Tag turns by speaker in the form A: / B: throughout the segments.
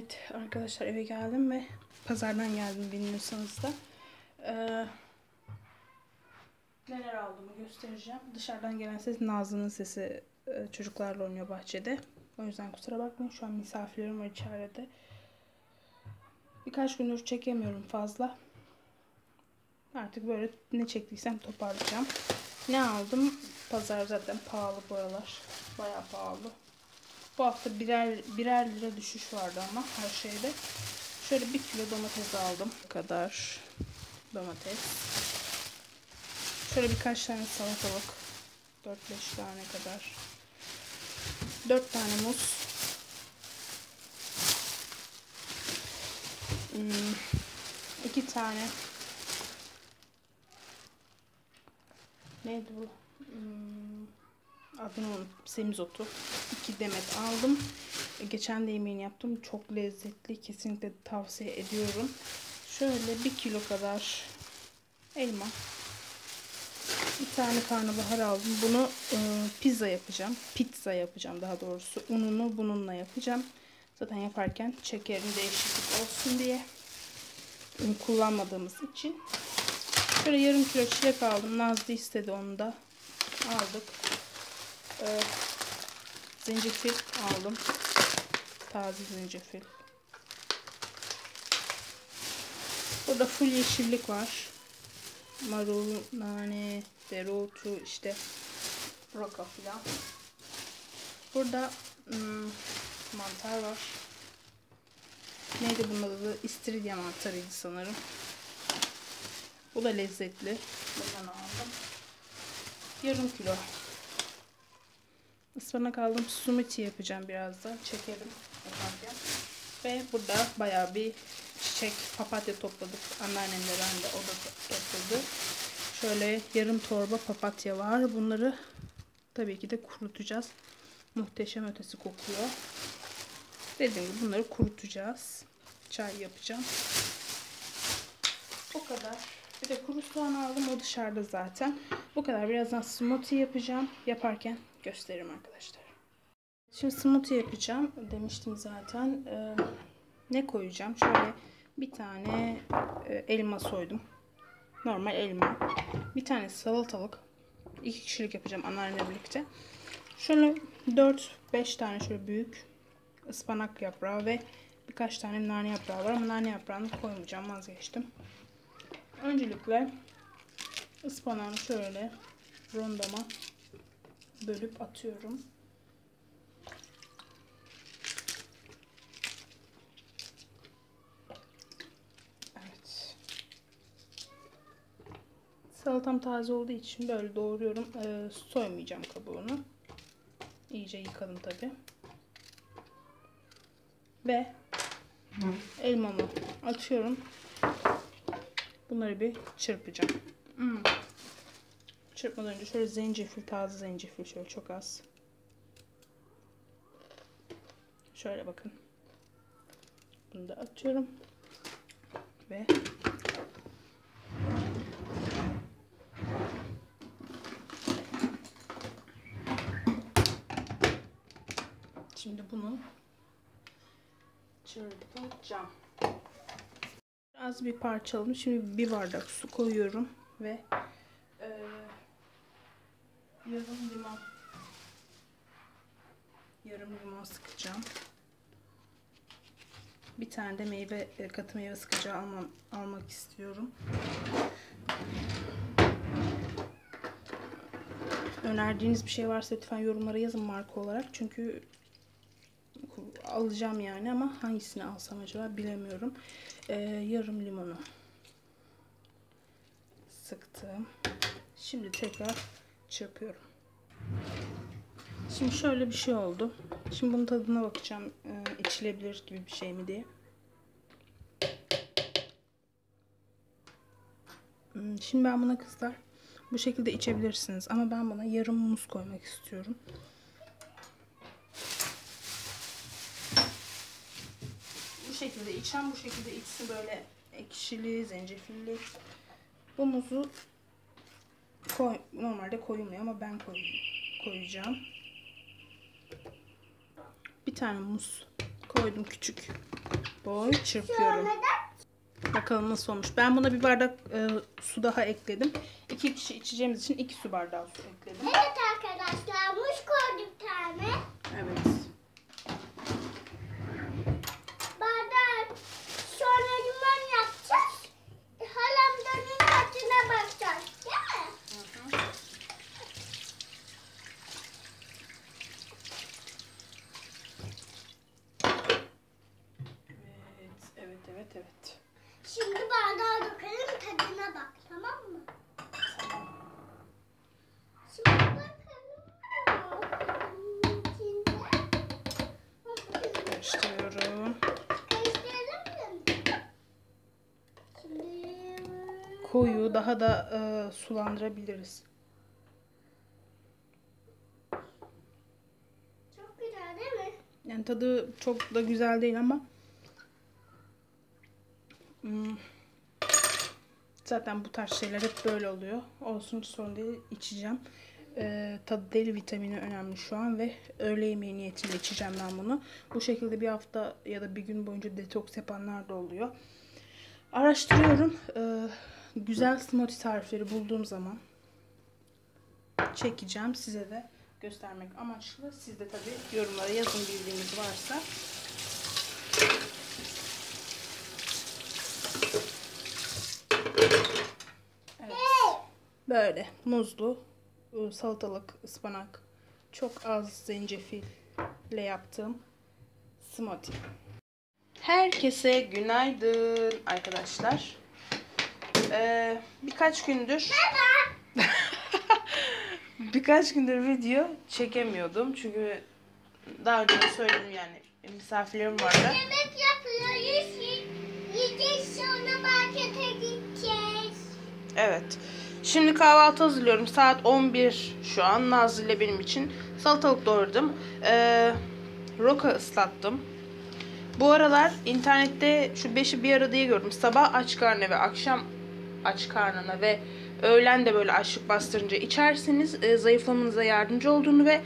A: Evet arkadaşlar eve geldim ve pazardan geldim bilmiyorsanız da. Ee, neler aldığımı göstereceğim. Dışarıdan gelen ses Nazlı'nın sesi e, çocuklarla oynuyor bahçede. O yüzden kusura bakmayın şu an misafirlerim var içeride. Birkaç gündür çekemiyorum fazla. Artık böyle ne çektiysem toparlayacağım. Ne aldım? Pazar zaten pahalı bu aralar. Bayağı pahalı. Bu hafta birer, birer lira düşüş vardı ama her şeyde. Şöyle bir kilo domates aldım. Bu kadar domates. Şöyle birkaç tane salatalık. 4-5 tane kadar. 4 tane muz. Hmm, 2 tane neydi bu? Hmm, adını unuttum. Semizotu. 2 demet aldım. E, geçen de yemeğini yaptım. Çok lezzetli. Kesinlikle tavsiye ediyorum. Şöyle 1 kilo kadar elma. Bir tane karnabahar aldım. Bunu e, pizza yapacağım. Pizza yapacağım daha doğrusu. Ununu bununla yapacağım. Zaten yaparken çekerim değişiklik olsun diye. Un kullanmadığımız için. Şöyle yarım kilo çilek aldım. Nazlı istedi onu da. Aldık. Ee, zencefil aldım. Taze zencefil. Burada full yeşillik var. Marul, nane, dereotu, işte roka filan. Burada hmm, mantar var. Neydi bunun adı? İstiridye mantarıydı sanırım. Bu da lezzetli. Bundan aldım. Yarım kilo. Ispanak aldım. Smoothie yapacağım birazdan. Yaparken. Ve burada bayağı bir çiçek, papatya topladık. Anneannemle ben de o da topladı. Şöyle yarım torba papatya var. Bunları tabii ki de kurutacağız. Muhteşem ötesi kokuyor. Dediğim gibi bunları kurutacağız. Çay yapacağım. O kadar. Bir de kuru soğan aldım. O dışarıda zaten. Bu kadar. Birazdan smoothie yapacağım. Yaparken gösteririm arkadaşlar. Şimdi smoothie yapacağım. Demiştim zaten. Ee, ne koyacağım? Şöyle bir tane e, elma soydum. Normal elma. Bir tane salatalık. İki kişilik yapacağım anneannemle birlikte. Şöyle 4-5 tane şöyle büyük ıspanak yaprağı ve birkaç tane nane yaprağı var ama nane yaprağını koymayacağım vazgeçtim. Öncelikle ıspanağını şöyle rondama bölüp atıyorum. Evet. Salatam taze olduğu için böyle doğruyorum. Ee, soymayacağım kabuğunu. İyice yıkadım tabi. Ve elmamı atıyorum. Bunları bir çırpacağım. Hmm. Çırpmadan önce şöyle zencefil, taze zencefil şöyle çok az. Şöyle bakın. Bunu da atıyorum. Ve Şimdi bunu çırpacağım. Az bir parçaladım. Şimdi bir bardak su koyuyorum ve yarım limon yarım limon sıkacağım. Bir tane de meyve katı meyve sıkacağı almam, almak istiyorum. Önerdiğiniz bir şey varsa lütfen yorumlara yazın marka olarak. Çünkü alacağım yani ama hangisini alsam acaba bilemiyorum. Ee, yarım limonu sıktım. Şimdi tekrar çırpıyorum. Şimdi şöyle bir şey oldu. Şimdi bunun tadına bakacağım. E, içilebilir gibi bir şey mi diye. Şimdi ben buna kızlar bu şekilde içebilirsiniz. Ama ben buna yarım muz koymak istiyorum. Bu şekilde içen bu şekilde içsin böyle ekşili, zencefilli. Bu muzu koy, normalde koyulmuyor ama ben koy, koyacağım. Bir tane muz koydum küçük. boy çırpıyorum. Bakalım nasıl olmuş. Ben buna bir bardak e, su daha ekledim. İki kişi içeceğimiz için iki su bardağı su ekledim.
B: Evet arkadaşlar muz koydum bir tane.
A: Evet.
B: Bardak. Sonra limon yapacağız. Halamdanın tadına bakacağız. Değil mi?
A: Evet, evet, evet, evet.
B: Şimdi bardağa dökelim tadına bak tamam mı? Şimdi bakalım. İçinde.
A: Karıştırıyorum.
B: Karıştıralım mı? Şimdi
A: Koyu daha da e, sulandırabiliriz.
B: çok güzel değil mi?
A: Yani tadı çok da güzel değil ama hmm, zaten bu tarz şeyler hep böyle oluyor. Olsun sorun değil içeceğim. Ee, tadı değil vitamini önemli şu an ve öğle yemeği niyetiyle içeceğim ben bunu. Bu şekilde bir hafta ya da bir gün boyunca detoks yapanlar da oluyor. Araştırıyorum. Ee, güzel smoothie tarifleri bulduğum zaman çekeceğim size de göstermek amaçlı. Siz de tabii yorumlara yazın bildiğiniz varsa. Evet. Böyle muzlu, ıı, salatalık, ıspanak, çok az zencefille yaptığım smoothie. Herkese günaydın arkadaşlar. Ee, birkaç gündür birkaç gündür video çekemiyordum çünkü daha önce söyledim yani misafirlerim vardı.
B: Yemek yapıyoruz. Yiyeceğiz sonra markete gideceğiz.
A: Evet. Şimdi kahvaltı hazırlıyorum. Saat 11 şu an. Nazlı ile benim için salatalık doğradım. Ee, roka ıslattım. Bu aralar internette şu beşi bir aradayı gördüm. Sabah aç karnına ve akşam aç karnına ve öğlen de böyle açlık bastırınca içerseniz e, zayıflamanıza yardımcı olduğunu ve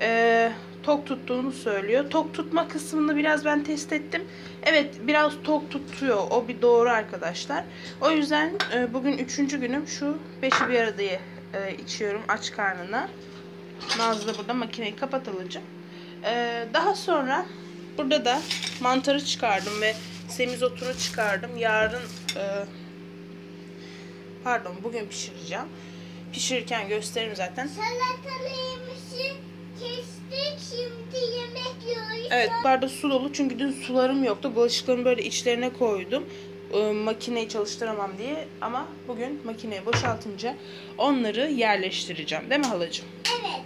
A: e, tok tuttuğunu söylüyor. Tok tutma kısmını biraz ben test ettim. Evet biraz tok tutuyor. O bir doğru arkadaşlar. O yüzden e, bugün üçüncü günüm şu beşi bir aradayı e, içiyorum aç karnına. Nazlı da burada makineyi kapatılacak. E, daha sonra burada da mantarı çıkardım ve semizotunu çıkardım. Yarın e, pardon bugün pişireceğim. Pişirirken gösteririm zaten.
B: Salatalığımızı kestik. Şimdi yemek yiyoruz.
A: Evet barda su dolu çünkü dün sularım yoktu. Bulaşıklarımı böyle içlerine koydum. e, makineyi çalıştıramam diye. Ama bugün makineyi boşaltınca onları yerleştireceğim. Değil mi halacığım?
B: Evet.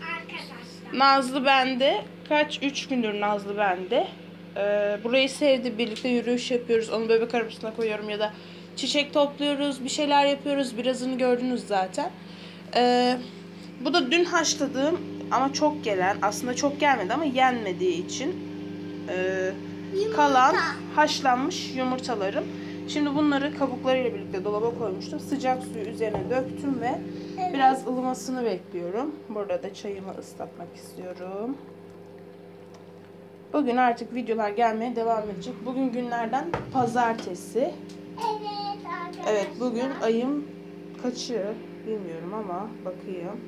B: Arkadaşlar.
A: Nazlı bende. Kaç? Üç gündür Nazlı bende. Ee, burayı sevdi. Birlikte yürüyüş yapıyoruz. Onu bebek arabasına koyuyorum ya da çiçek topluyoruz. Bir şeyler yapıyoruz. Birazını gördünüz zaten. Ee, bu da dün haşladığım ama çok gelen aslında çok gelmedi ama yenmediği için
B: Yumurta.
A: kalan haşlanmış yumurtalarım. Şimdi bunları kabuklarıyla birlikte dolaba koymuştum. Sıcak suyu üzerine döktüm ve
B: Evet.
A: biraz ılımasını bekliyorum. Burada da çayımı ıslatmak istiyorum. Bugün artık videolar gelmeye devam edecek. Bugün günlerden pazartesi.
B: Evet arkadaşlar.
A: Evet bugün ayım kaçı bilmiyorum ama bakayım.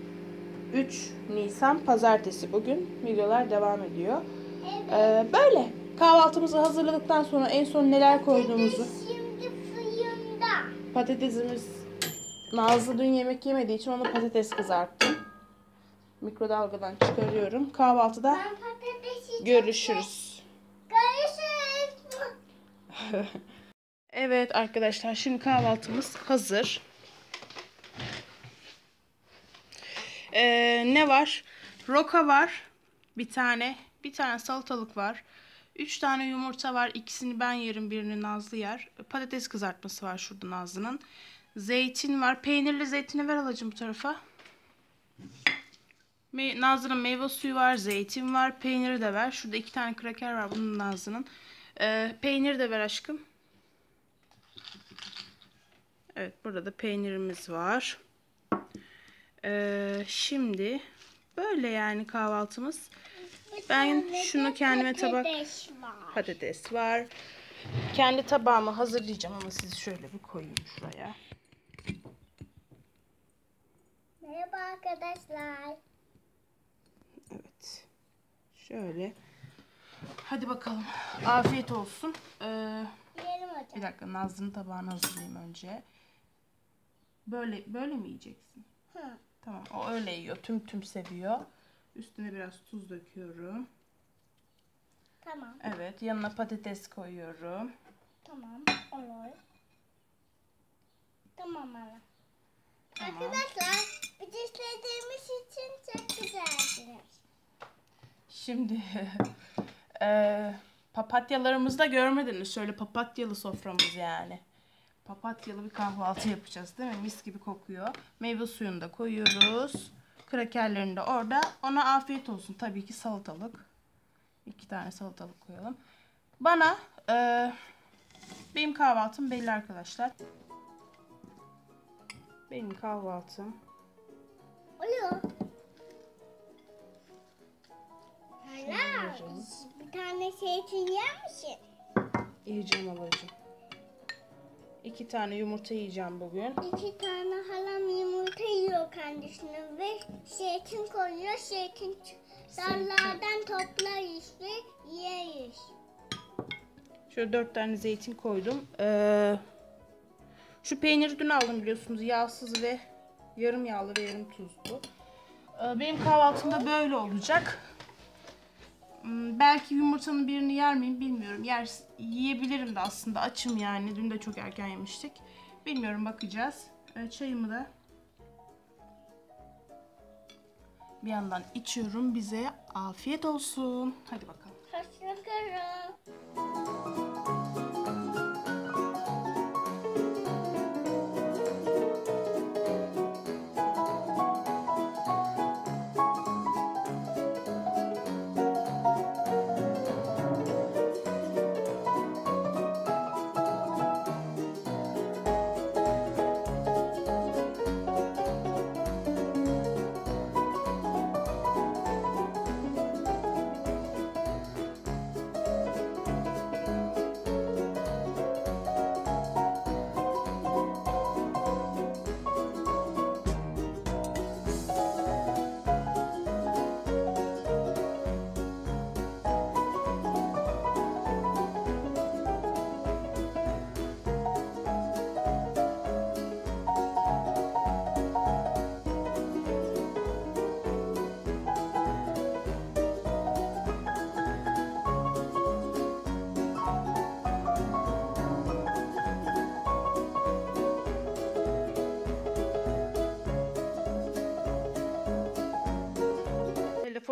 A: 3 Nisan pazartesi bugün videolar devam ediyor.
B: Evet.
A: Ee, böyle kahvaltımızı hazırladıktan sonra en son neler koyduğumuzu
B: Şimdi fırında.
A: patatesimiz Nazlı dün yemek yemediği için onu patates kızarttım. Mikrodalgadan çıkarıyorum. Kahvaltıda görüşürüz.
B: Görüşürüz.
A: Evet arkadaşlar şimdi kahvaltımız hazır. Ee, ne var? Roka var. Bir tane. Bir tane salatalık var. Üç tane yumurta var. İkisini ben yerim. Birini Nazlı yer. Patates kızartması var şurada Nazlı'nın. Zeytin var. Peynirli zeytini ver alacağım bu tarafa. Me Nazlı'nın meyve suyu var. Zeytin var. Peyniri de ver. Şurada iki tane kraker var bunun Nazlı'nın. Ee, peynir de ver aşkım. Evet burada da peynirimiz var. Ee, şimdi böyle yani kahvaltımız. Ben şunu kendime tabak
B: Patates var.
A: Kendi tabağımı hazırlayacağım ama sizi şöyle bir koyayım şuraya.
B: Merhaba arkadaşlar.
A: Evet. Şöyle. Hadi bakalım. Afiyet olsun. Ee, bir dakika Nazlı'nın tabağını hazırlayayım önce. Böyle böyle mi yiyeceksin?
B: Hı.
A: Tamam. O öyle yiyor. Tüm tüm seviyor. Üstüne biraz tuz döküyorum.
B: Tamam.
A: Evet. Yanına patates koyuyorum.
B: Tamam. Olur. Tamam ana.
A: Tamam.
B: Arkadaşlar biz istediğimiz için çok güzelsiniz.
A: Şimdi eee papatyalarımızı da görmediniz. Şöyle papatyalı soframız yani. Papatyalı bir kahvaltı yapacağız değil mi? Mis gibi kokuyor. Meyve suyunu da koyuyoruz. Krakerlerini de orada. Ona afiyet olsun. Tabii ki salatalık. İki tane salatalık koyalım. Bana eee, benim kahvaltım belli arkadaşlar. Benim kahvaltım
B: Oluyor. Hala bir tane zeytin yer misin?
A: yiyeceğim alacağım. İki tane yumurta yiyeceğim bugün.
B: İki tane halam yumurta yiyor kendisine ve zeytin koyuyor. Zeytin dallardan toplarız ve yeriz.
A: Şöyle dört tane zeytin koydum. Ee, şu peyniri dün aldım biliyorsunuz. Yağsız ve yarım yağlı ve yarım tuzlu. Ee, benim kahvaltım da böyle olacak. Hmm, belki yumurtanın birini yer miyim bilmiyorum. Yer, yiyebilirim de aslında. Açım yani. Dün de çok erken yemiştik. Bilmiyorum bakacağız. Ee, çayımı da bir yandan içiyorum. Bize afiyet olsun. Hadi bakalım.
B: Hoşçakalın.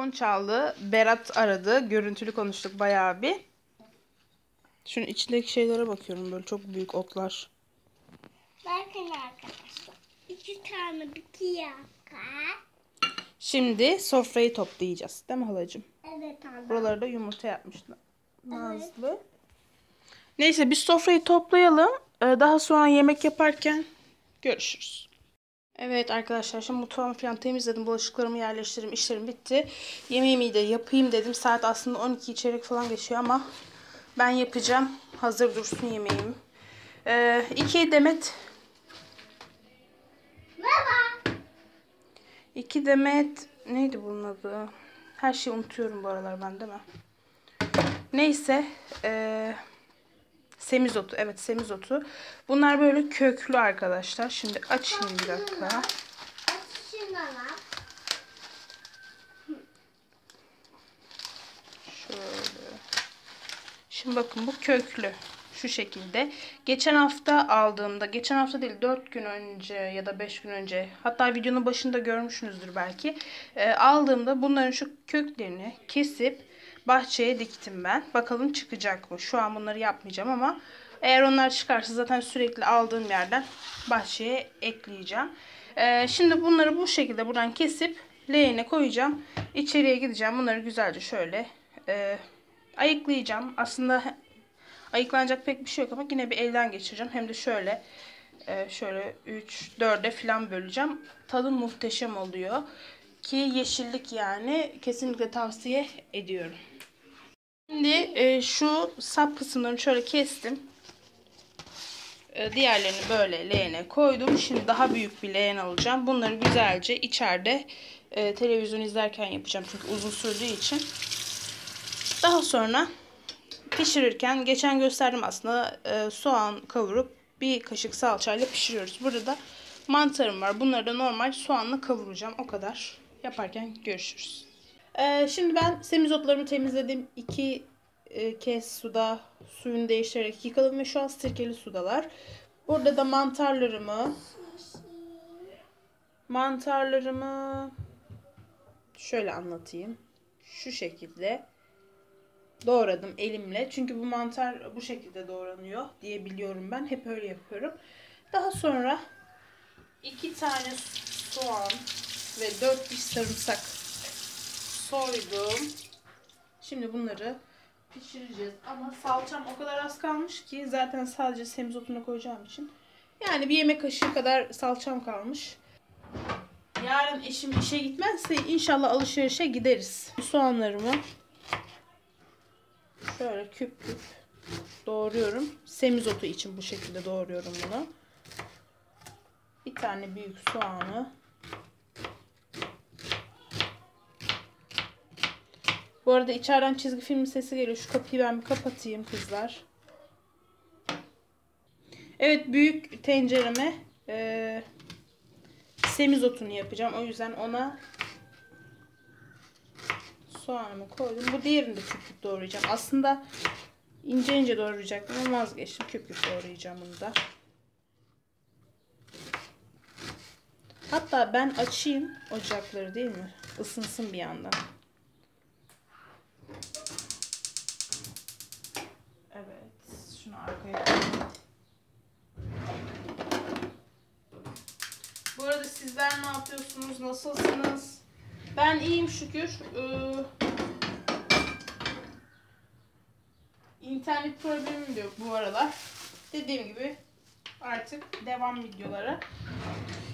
A: Telefon çaldı. Berat aradı. Görüntülü konuştuk bayağı bir. Şunun içindeki şeylere bakıyorum böyle çok büyük otlar.
B: Bakın arkadaşlar. İki tane bir yaka.
A: Şimdi sofrayı toplayacağız. Değil mi halacığım?
B: Evet abla.
A: Buraları da yumurta yapmışlar. Nazlı. Neyse biz sofrayı toplayalım. Ee, Daha sonra yemek yaparken görüşürüz. Evet arkadaşlar şimdi mutfağımı falan temizledim. Bulaşıklarımı yerleştirdim. işlerim bitti. Yemeğimi de yapayım dedim. Saat aslında 12 çeyrek falan geçiyor ama ben yapacağım. Hazır dursun yemeğim. Ee, iki demet
B: Merhaba.
A: İki demet neydi bunun adı? Her şeyi unutuyorum bu aralar ben değil mi? Neyse. eee semizotu. Evet semizotu. Bunlar böyle köklü arkadaşlar. Şimdi açayım bir dakika. Şöyle. Şimdi bakın bu köklü. Şu şekilde. Geçen hafta aldığımda, geçen hafta değil 4 gün önce ya da 5 gün önce hatta videonun başında görmüşsünüzdür belki. Ee, aldığımda bunların şu köklerini kesip bahçeye diktim ben. Bakalım çıkacak mı? Şu an bunları yapmayacağım ama eğer onlar çıkarsa zaten sürekli aldığım yerden bahçeye ekleyeceğim. Ee, şimdi bunları bu şekilde buradan kesip leğene koyacağım. İçeriye gideceğim. Bunları güzelce şöyle e, ayıklayacağım. Aslında ayıklanacak pek bir şey yok ama yine bir elden geçireceğim. Hem de şöyle e, şöyle 3 4'e falan böleceğim. Tadı muhteşem oluyor. Ki yeşillik yani kesinlikle tavsiye ediyorum. Şimdi e, şu sap kısımlarını şöyle kestim. E, diğerlerini böyle leğene koydum. Şimdi daha büyük bir leğen alacağım. Bunları güzelce içeride e, televizyon izlerken yapacağım. Çünkü uzun sürdüğü için. Daha sonra pişirirken geçen gösterdim aslında e, soğan kavurup bir kaşık salçayla pişiriyoruz. Burada da mantarım var. Bunları da normal soğanla kavuracağım. O kadar. Yaparken görüşürüz. Ee, şimdi ben semizotlarımı temizledim. İki e, kez suda suyunu değiştirerek yıkadım ve şu an sirkeli sudalar. Burada da mantarlarımı mantarlarımı şöyle anlatayım. Şu şekilde doğradım elimle. Çünkü bu mantar bu şekilde doğranıyor diye biliyorum ben. Hep öyle yapıyorum. Daha sonra iki tane soğan ve dört diş sarımsak soydum. Şimdi bunları pişireceğiz. Ama salçam o kadar az kalmış ki zaten sadece semizotuna koyacağım için. Yani bir yemek kaşığı kadar salçam kalmış. Yarın eşim işe gitmezse inşallah alışverişe gideriz. Soğanlarımı şöyle küp küp doğruyorum. Semizotu için bu şekilde doğruyorum bunu. Bir tane büyük soğanı Bu arada içeriden çizgi film sesi geliyor. Şu kapıyı ben bir kapatayım kızlar. Evet büyük tencereme e, semizotunu yapacağım. O yüzden ona soğanımı koydum. Bu diğerini de küp doğrayacağım. Aslında ince ince doğrayacaktım ama vazgeçtim. Küp küp doğrayacağım bunu da. Hatta ben açayım ocakları değil mi? Isınsın bir yandan. Evet. Şunu arkaya. Bu arada sizler ne yapıyorsunuz? Nasılsınız? Ben iyiyim şükür. Ee, internet problemim de yok bu aralar. Dediğim gibi artık devam videolara.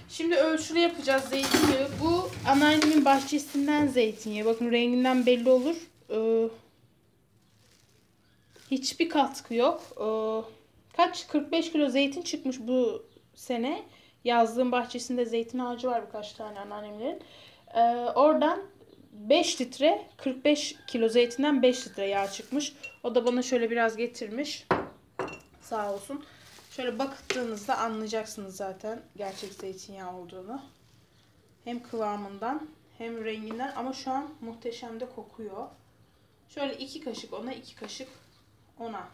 A: Şimdi ölçülü yapacağız zeytinyağı. Bu anneannemin bahçesinden zeytinyağı. Bakın renginden belli olur. Ee, hiçbir katkı yok. Ee, kaç? 45 kilo zeytin çıkmış bu sene. Yazdığım bahçesinde zeytin ağacı var birkaç tane anneannemlerin. Ee, oradan 5 litre 45 kilo zeytinden 5 litre yağ çıkmış. O da bana şöyle biraz getirmiş. Sağ olsun. Şöyle baktığınızda anlayacaksınız zaten gerçek zeytinyağı olduğunu. Hem kıvamından hem renginden ama şu an muhteşem de kokuyor. Şöyle iki kaşık ona iki kaşık ona.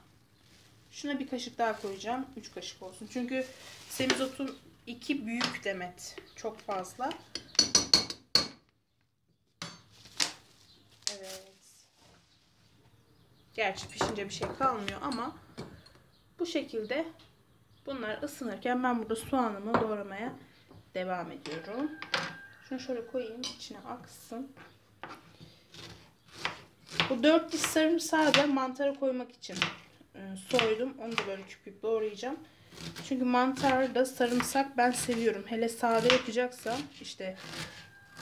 A: Şuna bir kaşık daha koyacağım. Üç kaşık olsun. Çünkü semizotun iki büyük demet. Çok fazla. Evet. Gerçi pişince bir şey kalmıyor ama bu şekilde bunlar ısınırken ben burada soğanımı doğramaya devam ediyorum. Şunu şöyle koyayım içine aksın. Bu dört diş sarımsağı da mantara koymak için e, soydum. Onu da böyle küp küp doğrayacağım. Çünkü mantarda sarımsak ben seviyorum. Hele sade yapacaksam işte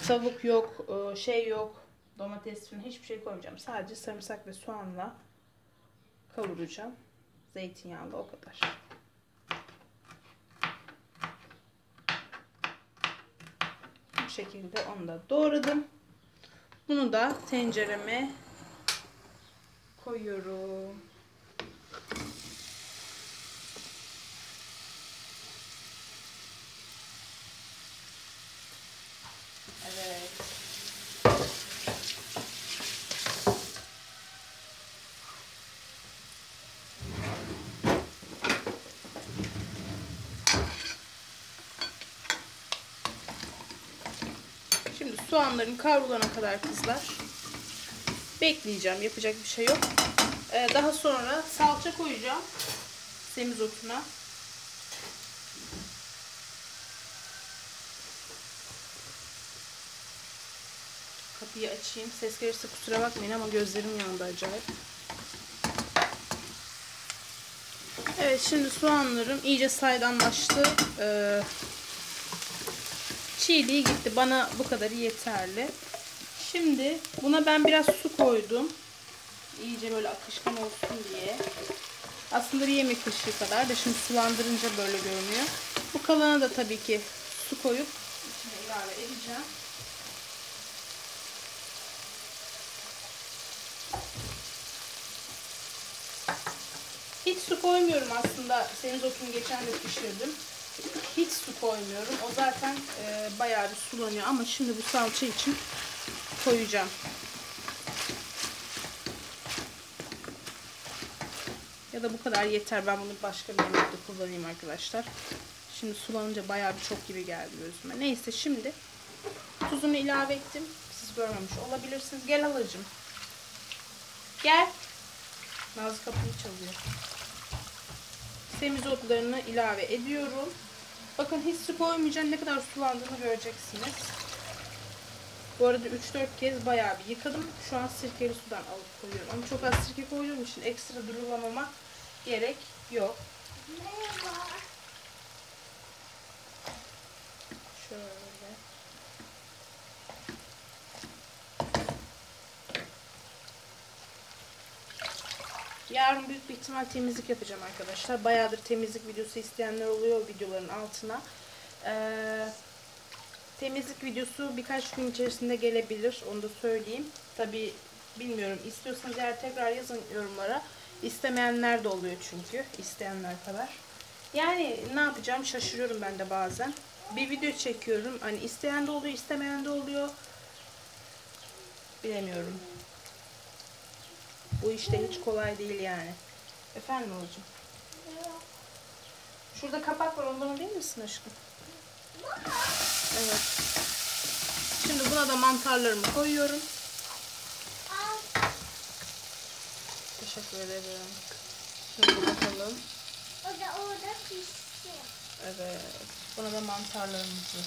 A: tavuk yok, e, şey yok, domates falan hiçbir şey koymayacağım. Sadece sarımsak ve soğanla kavuracağım. Zeytinyağlı o kadar. Bu şekilde onu da doğradım. Bunu da tencereme koyuyorum. Evet. Şimdi soğanların kavrulana kadar kızlar bekleyeceğim. Yapacak bir şey yok. Ee, daha sonra salça koyacağım. Semizotuna. Kapıyı açayım. Ses gelirse kusura bakmayın ama gözlerim yandı acayip. Evet şimdi soğanlarım iyice saydamlaştı. Ee, çiğliği gitti. Bana bu kadarı yeterli. Şimdi buna ben biraz su koydum. iyice böyle akışkan olsun diye. Aslında bir yemek kaşığı kadar da şimdi sulandırınca böyle görünüyor. Bu kalana da tabii ki su koyup içine ilave edeceğim. Hiç su koymuyorum aslında. Semizotunu geçen de pişirdim. Hiç su koymuyorum. O zaten e, bayağı bir sulanıyor ama şimdi bu salça için koyacağım. Ya da bu kadar yeter. Ben bunu başka bir yemekte kullanayım arkadaşlar. Şimdi sulanınca bayağı bir çok gibi geldi gözüme. Neyse şimdi tuzunu ilave ettim. Siz görmemiş olabilirsiniz. Gel alacım. Gel. Nazlı kapıyı çalıyor. Semizotlarını ilave ediyorum. Bakın hiç su koymayacağım. Ne kadar sulandığını göreceksiniz. Bu arada 3-4 kez bayağı bir yıkadım. Şu an sirkeli sudan alıp koyuyorum. Ama çok az sirke koyduğum için ekstra durulamama gerek yok.
B: Merhaba.
A: Şöyle. Yarın büyük bir ihtimal temizlik yapacağım arkadaşlar. Bayağıdır temizlik videosu isteyenler oluyor videoların altına. Ee, temizlik videosu birkaç gün içerisinde gelebilir. Onu da söyleyeyim. Tabi bilmiyorum. İstiyorsanız eğer tekrar yazın yorumlara. İstemeyenler de oluyor çünkü. isteyenler kadar. Yani ne yapacağım şaşırıyorum ben de bazen. Bir video çekiyorum. Hani isteyen de oluyor, istemeyen de oluyor. Bilemiyorum. Bu işte hiç kolay değil yani. Efendim hocam. Şurada kapak var ondan değil misin aşkım? Evet. Şimdi buna da mantarlarımı koyuyorum. Teşekkür ederim. Şimdi bakalım.
B: O da orada pişti.
A: Evet. Buna da mantarlarımızı.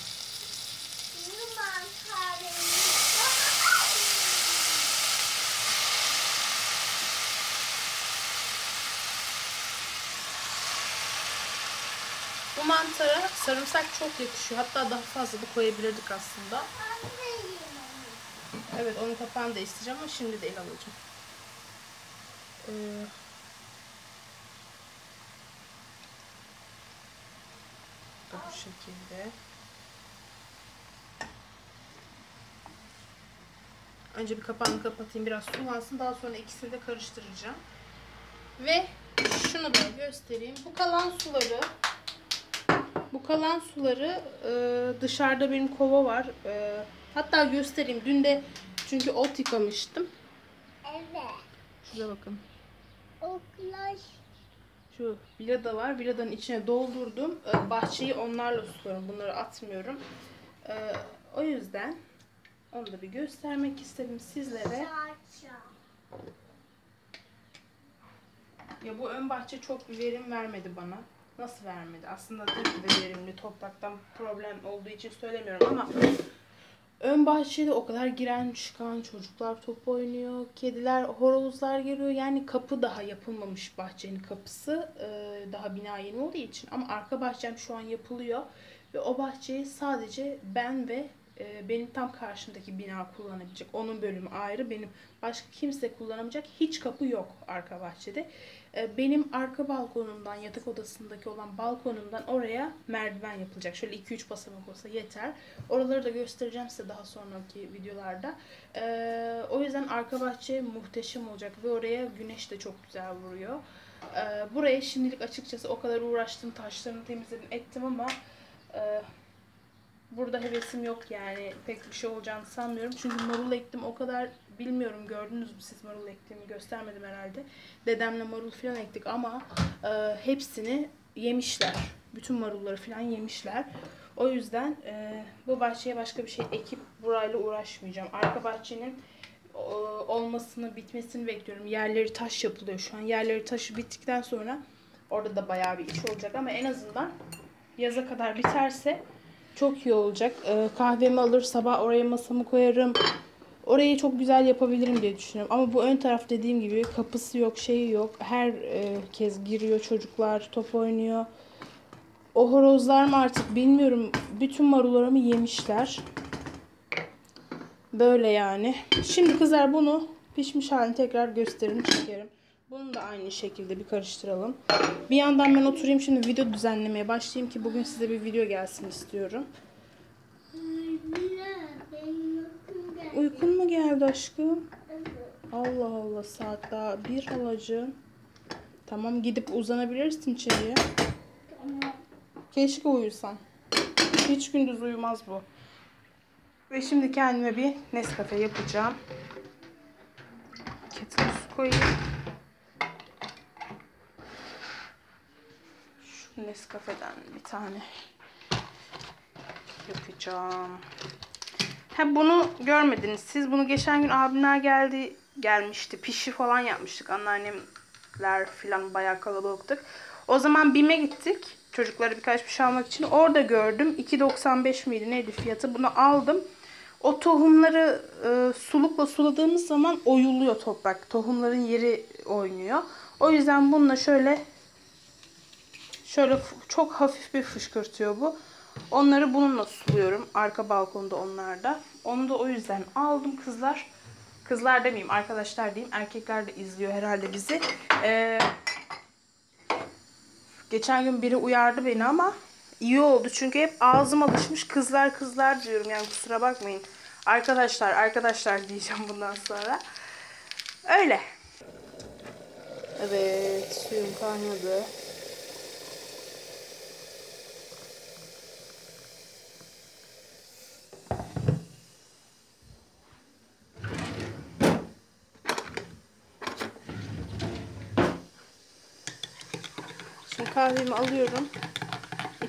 B: Şimdi mantarlarını.
A: Bu mantara sarımsak çok yakışıyor. Hatta daha fazla da koyabilirdik aslında. Evet onun kapağını da isteyeceğim ama şimdi değil alacağım. Ee, bu şekilde. Önce bir kapağını kapatayım biraz sulansın. Daha sonra ikisini de karıştıracağım. Ve şunu da göstereyim. Bu kalan suları bu kalan suları e, dışarıda benim kova var. E, hatta göstereyim. Dün de çünkü ot yıkamıştım.
B: Evet.
A: Şurada bakın.
B: Oklar.
A: Şu bilada var. Biladanın içine doldurdum. E, bahçeyi onlarla suluyorum. Bunları atmıyorum. E, o yüzden onu da bir göstermek istedim sizlere. Ya bu ön bahçe çok bir verim vermedi bana. Nasıl vermedi? Aslında ki de verimli. Topraktan problem olduğu için söylemiyorum ama ön bahçede o kadar giren çıkan çocuklar top oynuyor. Kediler, horozlar geliyor. Yani kapı daha yapılmamış bahçenin kapısı. Ee, daha bina yeni olduğu için. Ama arka bahçem şu an yapılıyor. Ve o bahçeyi sadece ben ve e, benim tam karşımdaki bina kullanabilecek. Onun bölümü ayrı. Benim başka kimse kullanamayacak. Hiç kapı yok arka bahçede. E, benim arka balkonumdan, yatak odasındaki olan balkonumdan oraya merdiven yapılacak. Şöyle 2-3 basamak olsa yeter. Oraları da göstereceğim size daha sonraki videolarda. E, o yüzden arka bahçe muhteşem olacak ve oraya güneş de çok güzel vuruyor. E, buraya şimdilik açıkçası o kadar uğraştım, taşlarını temizledim, ettim ama e, burada hevesim yok yani. Pek bir şey olacağını sanmıyorum. Çünkü marul ektim o kadar bilmiyorum gördünüz mü siz marul ektiğimi göstermedim herhalde. Dedemle marul falan ektik ama e, hepsini yemişler. Bütün marulları falan yemişler. O yüzden e, bu bahçeye başka bir şey ekip burayla uğraşmayacağım. Arka bahçenin e, olmasını, bitmesini bekliyorum. Yerleri taş yapılıyor şu an. Yerleri taşı bittikten sonra orada da bayağı bir iş olacak ama en azından yaza kadar biterse çok iyi olacak. Ee, kahvemi alır sabah oraya masamı koyarım. Orayı çok güzel yapabilirim diye düşünüyorum. Ama bu ön taraf dediğim gibi kapısı yok, şeyi yok. Her e, giriyor çocuklar, top oynuyor. O horozlar mı artık bilmiyorum. Bütün marullarımı yemişler. Böyle yani. Şimdi kızlar bunu Pişmiş halini tekrar gösteririm çekerim. Bunu da aynı şekilde bir karıştıralım. Bir yandan ben oturayım şimdi video düzenlemeye başlayayım ki bugün size bir video gelsin istiyorum. Uykun mu geldi aşkım? Allah Allah saat daha bir halacığım. Tamam gidip uzanabilirsin içeriye. Keşke uyusan. Hiç gündüz uyumaz bu. Ve şimdi kendime bir Nescafe yapacağım. Kettle su koyayım. Nescafe'den bir tane yapacağım. Ha bunu görmediniz. Siz bunu geçen gün abimler geldi gelmişti. Pişi falan yapmıştık. Anneannemler falan bayağı kalabalıktık. O zaman BİM'e gittik. Çocuklara birkaç bir şey almak için. Orada gördüm. 2.95 miydi neydi fiyatı. Bunu aldım. O tohumları e, sulukla suladığımız zaman oyuluyor toprak. Tohumların yeri oynuyor. O yüzden bununla şöyle şöyle çok hafif bir fışkırtıyor bu. Onları bununla suluyorum. Arka balkonda onlarda. Onu da o yüzden aldım kızlar. Kızlar demeyeyim arkadaşlar diyeyim. Erkekler de izliyor herhalde bizi. Ee, geçen gün biri uyardı beni ama iyi oldu. Çünkü hep ağzım alışmış kızlar kızlar diyorum. Yani kusura bakmayın. Arkadaşlar arkadaşlar diyeceğim bundan sonra. Öyle. Evet suyum kaynadı. Kahvemi alıyorum.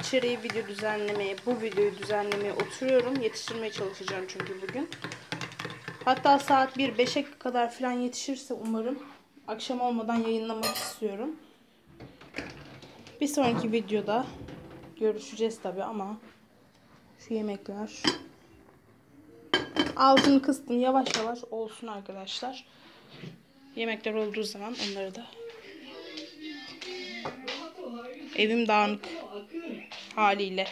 A: İçeriği video düzenlemeye, bu videoyu düzenlemeye oturuyorum. Yetiştirmeye çalışacağım çünkü bugün. Hatta saat 1-5'e kadar falan yetişirse umarım. Akşam olmadan yayınlamak istiyorum. Bir sonraki videoda görüşeceğiz tabi ama şu yemekler altını kıstım yavaş yavaş olsun arkadaşlar. Yemekler olduğu zaman onları da Evim dağınık haliyle.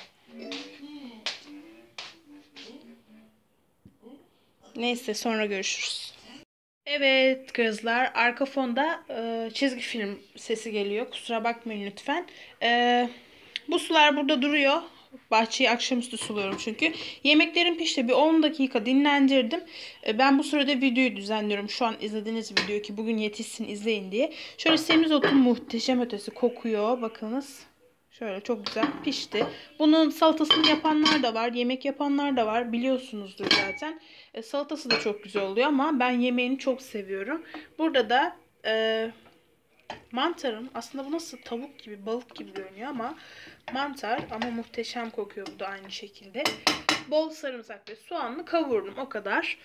A: Neyse sonra görüşürüz. Evet kızlar arka fonda e, çizgi film sesi geliyor. Kusura bakmayın lütfen. E, bu sular burada duruyor. Bahçeyi akşamüstü suluyorum çünkü. Yemeklerim pişti. Bir 10 dakika dinlendirdim. E, ben bu sırada videoyu düzenliyorum. Şu an izlediğiniz video ki bugün yetişsin izleyin diye. Şöyle semizotu muhteşem ötesi kokuyor. Bakınız. Şöyle çok güzel pişti. Bunun salatasını yapanlar da var. Yemek yapanlar da var. Biliyorsunuzdur zaten. E, salatası da çok güzel oluyor ama ben yemeğini çok seviyorum. Burada da e, mantarım. Aslında bu nasıl tavuk gibi, balık gibi görünüyor ama mantar ama muhteşem kokuyor bu da aynı şekilde. Bol sarımsak ve soğanlı kavurdum o kadar.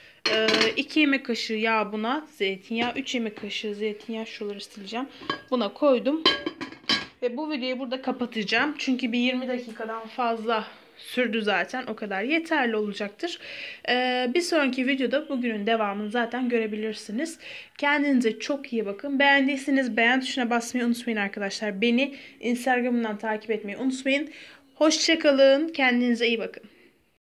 A: 2 yemek kaşığı yağ buna, zeytinyağı, 3 yemek kaşığı zeytinyağı şuraları sileceğim. Buna koydum. Ve bu videoyu burada kapatacağım. Çünkü bir 20 dakikadan fazla sürdü zaten. O kadar yeterli olacaktır. Ee, bir sonraki videoda bugünün devamını zaten görebilirsiniz. Kendinize çok iyi bakın. Beğendiyseniz beğen tuşuna basmayı unutmayın arkadaşlar. Beni Instagram'dan takip etmeyi unutmayın. Hoşçakalın. Kendinize iyi bakın.